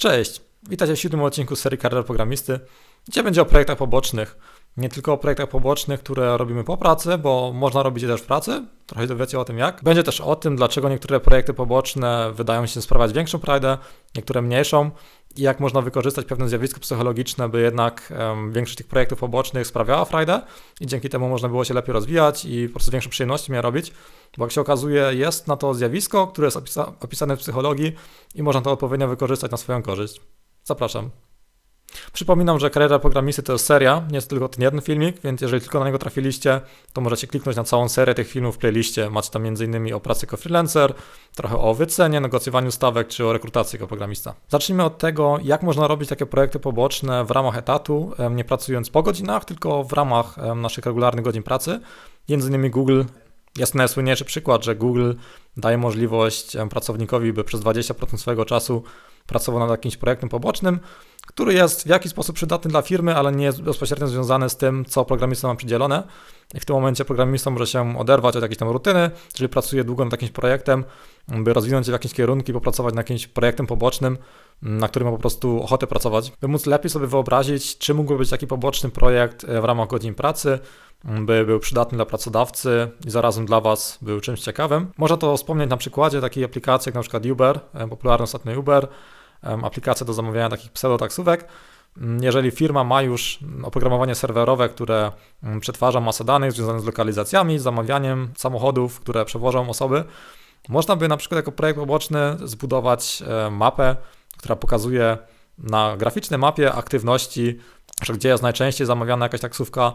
Cześć, witajcie w siódmym odcinku serii Kariera Programisty, gdzie będzie o projektach pobocznych. Nie tylko o projektach pobocznych, które robimy po pracy, bo można robić je też w pracy, trochę dowiecie o tym jak. Będzie też o tym, dlaczego niektóre projekty poboczne wydają się sprawiać większą frajdę, niektóre mniejszą i jak można wykorzystać pewne zjawisko psychologiczne, by jednak um, większość tych projektów pobocznych sprawiała frajdę i dzięki temu można było się lepiej rozwijać i po prostu większą przyjemności miał robić, bo jak się okazuje jest na to zjawisko, które jest opisa opisane w psychologii i można to odpowiednio wykorzystać na swoją korzyść. Zapraszam. Przypominam, że kariera programisty to jest seria, nie jest tylko ten jeden filmik, więc jeżeli tylko na niego trafiliście, to możecie kliknąć na całą serię tych filmów w playliście. Macie tam m.in. o pracy jako freelancer, trochę o wycenie, negocjowaniu stawek czy o rekrutacji jako programista. Zacznijmy od tego, jak można robić takie projekty poboczne w ramach etatu, nie pracując po godzinach, tylko w ramach naszych regularnych godzin pracy. Między innymi Google jest najsłynniejszy przykład, że Google daje możliwość pracownikowi, by przez 20% swojego czasu pracował nad jakimś projektem pobocznym, który jest w jakiś sposób przydatny dla firmy, ale nie jest bezpośrednio związany z tym, co programista ma przydzielone. I w tym momencie programista może się oderwać od jakiejś tam rutyny, czyli pracuje długo nad jakimś projektem, by rozwinąć się w jakieś kierunki, popracować nad jakimś projektem pobocznym, na którym ma po prostu ochotę pracować, by móc lepiej sobie wyobrazić, czy mógłby być taki poboczny projekt w ramach godzin pracy, by był przydatny dla pracodawcy i zarazem dla Was był czymś ciekawym. Można to wspomnieć na przykładzie takiej aplikacji jak na przykład Uber, popularny ostatnio Uber, aplikacja do zamawiania takich pseudotaksówek. Mm, jeżeli firma ma już oprogramowanie serwerowe, które mm, przetwarza masę danych związanych z lokalizacjami, z zamawianiem samochodów, które przewożą osoby, można by na przykład jako projekt poboczny zbudować mapę, która pokazuje na graficznej mapie aktywności, gdzie jest najczęściej zamawiana jakaś taksówka,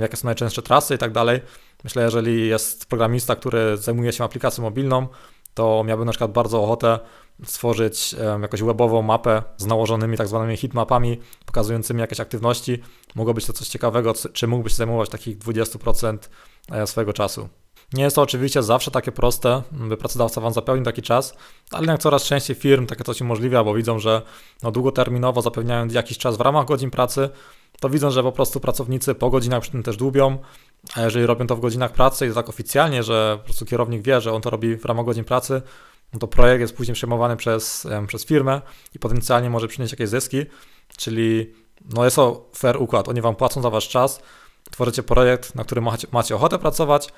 jakie są najczęstsze trasy i tak dalej. Myślę, jeżeli jest programista, który zajmuje się aplikacją mobilną, to miałbym na przykład bardzo ochotę stworzyć jakąś webową mapę z nałożonymi tak zwanymi hitmapami, pokazującymi jakieś aktywności. Mogło być to coś ciekawego, czy mógłbyś zajmować takich 20% e, swojego czasu. Nie jest to oczywiście zawsze takie proste, by pracodawca Wam zapewnił taki czas, ale jak coraz częściej firm takie coś umożliwia, bo widzą, że no długoterminowo zapewniają jakiś czas w ramach godzin pracy, to widzą, że po prostu pracownicy po godzinach przy tym też dłubią, a jeżeli robią to w godzinach pracy i to tak oficjalnie, że po prostu kierownik wie, że on to robi w ramach godzin pracy, no to projekt jest później przejmowany przez, przez firmę i potencjalnie może przynieść jakieś zyski, czyli no jest to fair układ, oni wam płacą za wasz czas, tworzycie projekt, na którym macie, macie ochotę pracować,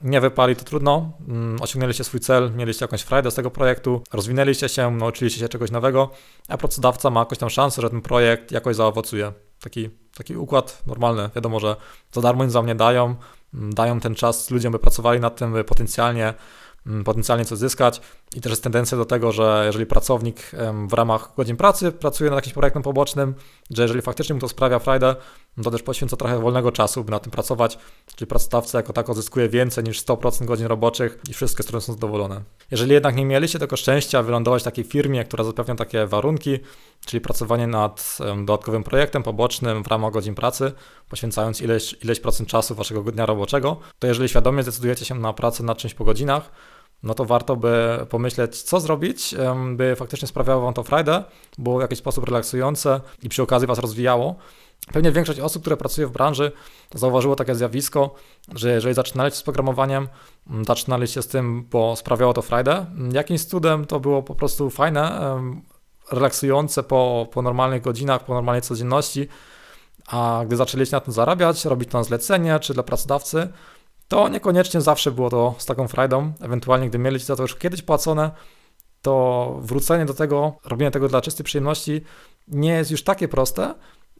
nie wypali, to trudno. Mm, osiągnęliście swój cel, mieliście jakąś frajdę z tego projektu, rozwinęliście się, nauczyliście się czegoś nowego, a pracodawca ma jakąś tam szansę, że ten projekt jakoś zaowocuje. Taki, taki układ normalny. Wiadomo, że za darmo nic wam nie dają, mm, dają ten czas ludziom, by pracowali nad tym, by potencjalnie Mm, potencjalnie coś zyskać i też jest tendencja do tego, że jeżeli pracownik w ramach godzin pracy pracuje nad jakimś projektem pobocznym, że jeżeli faktycznie mu to sprawia frajdę, to też poświęca trochę wolnego czasu, by na tym pracować, czyli pracodawca jako tako zyskuje więcej niż 100% godzin roboczych i wszystkie strony są zadowolone. Jeżeli jednak nie mieliście tego szczęścia wylądować w takiej firmie, która zapewnia takie warunki, czyli pracowanie nad dodatkowym projektem pobocznym w ramach godzin pracy, poświęcając ileś, ileś procent czasu waszego dnia roboczego, to jeżeli świadomie zdecydujecie się na pracę nad czymś po godzinach, no to warto by pomyśleć, co zrobić, by faktycznie sprawiało Wam to frajdę, było w jakiś sposób relaksujące i przy okazji Was rozwijało. Pewnie większość osób, które pracuje w branży, zauważyło takie zjawisko, że jeżeli zaczynaliście z programowaniem, zaczynaliście z tym, bo sprawiało to frajdę. Jakimś cudem to było po prostu fajne, relaksujące po, po normalnych godzinach, po normalnej codzienności, a gdy zaczęliście na tym zarabiać, robić to na zlecenie czy dla pracodawcy, to niekoniecznie zawsze było to z taką frajdą. Ewentualnie, gdy mieliście za to już kiedyś płacone, to wrócenie do tego, robienie tego dla czystej przyjemności nie jest już takie proste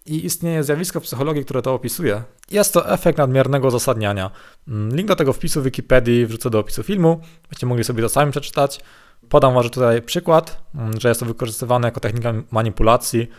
i istnieje zjawisko w psychologii, które to opisuje. Jest to efekt nadmiernego zasadniania. Mm, link do tego wpisu w Wikipedii wrzucę do opisu filmu, będziecie mogli sobie to sami przeczytać. Podam Wam tutaj przykład, mm, że jest to wykorzystywane jako technika manipulacji.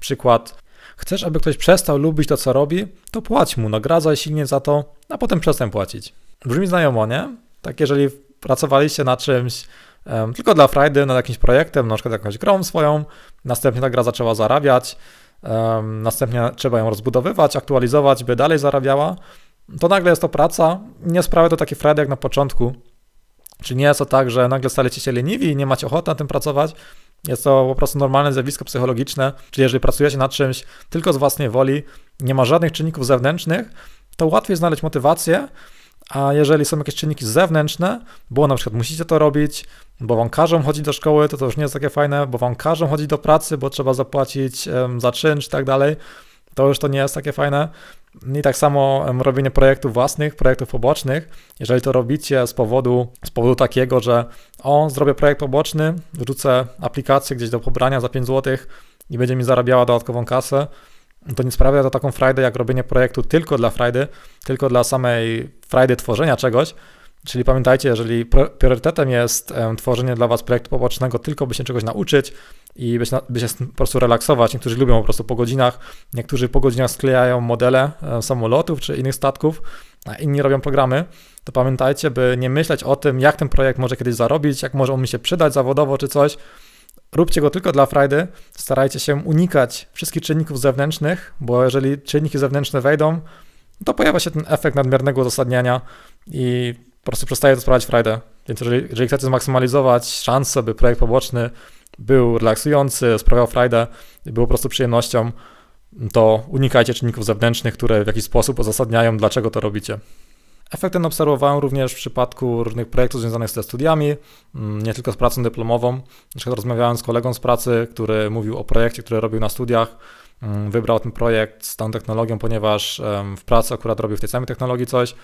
Przykład Chcesz, aby ktoś przestał lubić to, co robi, to płać mu, nagradzaj silnie za to, a potem przestań płacić. Brzmi znajomo, nie? Tak, jeżeli pracowaliście nad czymś um, tylko dla frajdy, nad jakimś projektem, na przykład jakąś grą swoją, następnie ta gra zaczęła zarabiać, um, następnie trzeba ją rozbudowywać, aktualizować, by dalej zarabiała, to nagle jest to praca, nie sprawia to takiej frajdy jak na początku. Czy nie jest to tak, że nagle stajecie się leniwi i nie macie ochoty na tym pracować, jest to po prostu normalne zjawisko psychologiczne, czyli jeżeli pracujecie nad czymś tylko z własnej woli, nie ma żadnych czynników zewnętrznych, to łatwiej znaleźć motywację, A jeżeli są jakieś czynniki zewnętrzne, bo na przykład musicie to robić, bo wam każą chodzić do szkoły, to to już nie jest takie fajne, bo wam każą chodzić do pracy, bo trzeba zapłacić um, za czynsz i tak dalej, to już to nie jest takie fajne. I tak samo robienie projektów własnych, projektów pobocznych, jeżeli to robicie z powodu, z powodu takiego, że o, zrobię projekt poboczny, wrzucę aplikację gdzieś do pobrania za 5 zł i będzie mi zarabiała dodatkową kasę, to nie sprawia to taką frajdę jak robienie projektu tylko dla frajdy, tylko dla samej frajdy tworzenia czegoś. Czyli pamiętajcie, jeżeli priorytetem jest tworzenie dla Was projektu pobocznego, tylko by się czegoś nauczyć i by się, by się po prostu relaksować. Niektórzy lubią po prostu po godzinach, niektórzy po godzinach sklejają modele samolotów czy innych statków, a inni robią programy. To pamiętajcie, by nie myśleć o tym, jak ten projekt może kiedyś zarobić, jak może on mi się przydać zawodowo czy coś, Róbcie go tylko dla frajdy. Starajcie się unikać wszystkich czynników zewnętrznych, bo jeżeli czynniki zewnętrzne wejdą, to pojawia się ten efekt nadmiernego uzasadniania i po prostu przestaje to sprawiać frajdę. Więc jeżeli, jeżeli chcecie zmaksymalizować szansę, by projekt poboczny był relaksujący, sprawiał frajdę był po prostu przyjemnością, to unikajcie czynników zewnętrznych, które w jakiś sposób uzasadniają, dlaczego to robicie. Efekt ten obserwowałem również w przypadku różnych projektów związanych ze studiami, mm, nie tylko z pracą dyplomową. Rozmawiałem z kolegą z pracy, który mówił o projekcie, który robił na studiach. Mm, wybrał ten projekt z tą technologią, ponieważ w pracy akurat robił w tej samej technologii coś.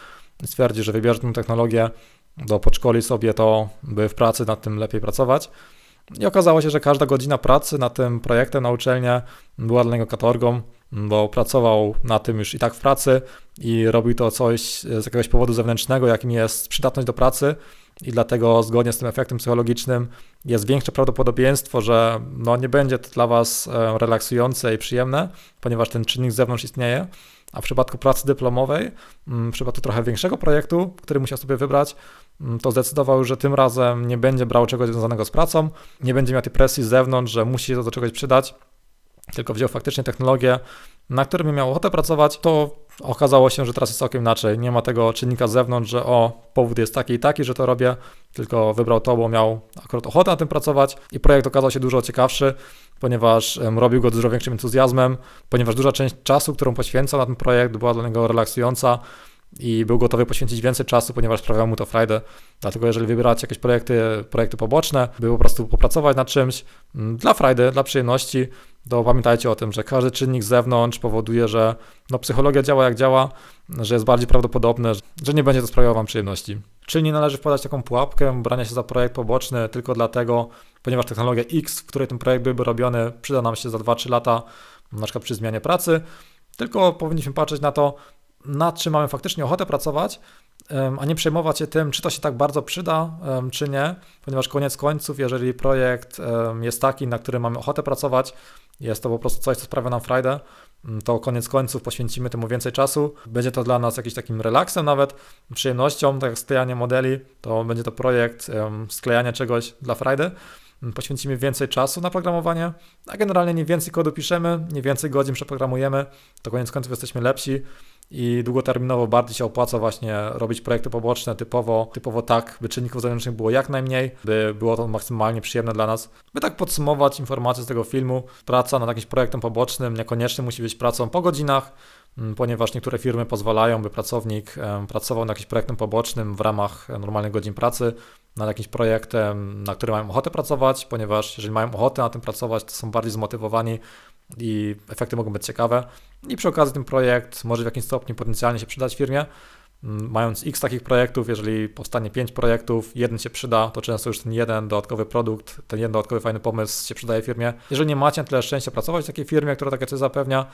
Stwierdzi, że wybierze tę technologię, do podszkoli sobie to, by w pracy nad tym lepiej pracować. I okazało się, że każda godzina pracy nad tym projektem na uczelnię była dla niego katorgą, bo pracował na tym już i tak w pracy i robił to coś z jakiegoś powodu zewnętrznego, jakim jest przydatność do pracy i dlatego zgodnie z tym efektem psychologicznym jest większe prawdopodobieństwo, że no nie będzie to dla Was e, relaksujące i przyjemne, ponieważ ten czynnik z zewnątrz istnieje. A w przypadku pracy dyplomowej, mm, w przypadku trochę większego projektu, który musiał sobie wybrać, mm, to zdecydował, że tym razem nie będzie brał czegoś związanego z pracą, nie będzie miał tej presji z zewnątrz, że musi się to do czegoś przydać, tylko wziął faktycznie technologię, na którym miał ochotę pracować, to okazało się, że teraz jest całkiem inaczej. Nie ma tego czynnika z zewnątrz, że o, powód jest taki i taki, że to robię, tylko wybrał to, bo miał akurat ochotę na tym pracować i projekt okazał się dużo ciekawszy, ponieważ robił go dużo większym entuzjazmem, ponieważ duża część czasu, którą poświęcał na ten projekt, była dla niego relaksująca i był gotowy poświęcić więcej czasu, ponieważ sprawiało mu to frajdę. Dlatego jeżeli wybieracie jakieś projekty, projekty poboczne, by po prostu popracować nad czymś dla frajdy, dla przyjemności, to pamiętajcie o tym, że każdy czynnik z zewnątrz powoduje, że no, psychologia działa jak działa, że jest bardziej prawdopodobne, że nie będzie to sprawiało Wam przyjemności. Czyli nie należy wpadać taką pułapkę brania się za projekt poboczny tylko dlatego, ponieważ technologia X, w której ten projekt byłby robiony, przyda nam się za 2-3 lata, na przykład przy zmianie pracy, tylko powinniśmy patrzeć na to, nad czym mamy faktycznie ochotę pracować, a nie przejmować się tym, czy to się tak bardzo przyda, czy nie, ponieważ koniec końców, jeżeli projekt jest taki, na którym mamy ochotę pracować, jest to po prostu coś, co sprawia nam frajdę, mm, to koniec końców poświęcimy temu więcej czasu. Będzie to dla nas jakimś takim relaksem nawet, przyjemnością, tak jak sklejanie modeli, to będzie to projekt sklejania czegoś dla frajdy. Mm, poświęcimy więcej czasu na programowanie, a generalnie nie więcej kodu piszemy, nie więcej godzin przeprogramujemy, to koniec końców jesteśmy lepsi i długoterminowo bardziej się opłaca właśnie robić projekty poboczne typowo, typowo tak, by czynników zewnętrznych było jak najmniej, by było to maksymalnie przyjemne dla nas. By tak podsumować informacje z tego filmu, praca nad jakimś projektem pobocznym niekoniecznie musi być pracą po godzinach, ponieważ niektóre firmy pozwalają, by pracownik pracował nad jakimś projektem pobocznym w ramach normalnych godzin pracy, nad jakimś projektem, na którym mają ochotę pracować, ponieważ jeżeli mają ochotę na tym pracować, to są bardziej zmotywowani i efekty mogą być ciekawe. I przy okazji ten projekt może w jakimś stopniu potencjalnie się przydać firmie. Mm, mając x takich projektów, jeżeli powstanie 5 projektów, jeden się przyda, to często już ten jeden dodatkowy produkt, ten jeden dodatkowy fajny pomysł się przydaje firmie. Jeżeli nie macie tyle szczęścia pracować w takiej firmie, która takie coś zapewnia,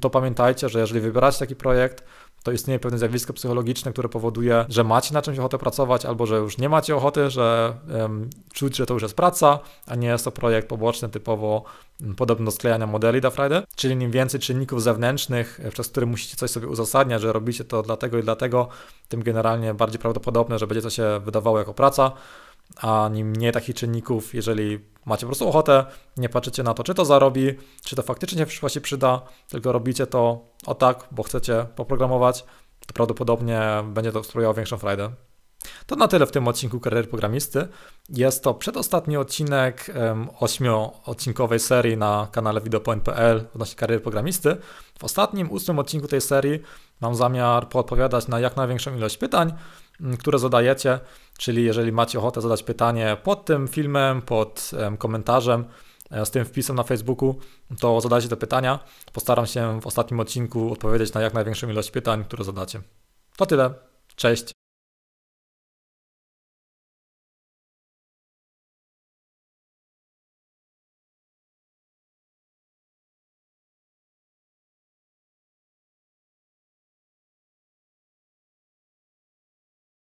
to pamiętajcie, że jeżeli wybieracie taki projekt, to istnieje pewne zjawisko psychologiczne, które powoduje, że macie na czymś ochotę pracować, albo że już nie macie ochoty, że um, czuć, że to już jest praca, a nie jest to projekt poboczny, typowo um, podobny do sklejania modeli da Friday. Czyli im więcej czynników zewnętrznych, e, przez które musicie coś sobie uzasadniać, że robicie to dlatego i dlatego, tym generalnie bardziej prawdopodobne, że będzie to się wydawało jako praca a nim mniej takich czynników, jeżeli macie po prostu ochotę, nie patrzycie na to, czy to zarobi, czy to faktycznie w przyszłości przyda, tylko robicie to o tak, bo chcecie poprogramować, to prawdopodobnie będzie to sprawiało większą frajdę. To na tyle w tym odcinku Kariery Programisty. Jest to przedostatni odcinek ośmioodcinkowej serii na kanale videopoint.pl odnośnie kariery programisty. W ostatnim, ósmym odcinku tej serii mam zamiar podpowiadać na jak największą ilość pytań, które zadajecie, czyli jeżeli macie ochotę zadać pytanie pod tym filmem, pod komentarzem, e, z tym wpisem na Facebooku, to zadajcie te pytania. Postaram się w ostatnim odcinku odpowiedzieć na jak największą ilość pytań, które zadacie. To tyle. Cześć.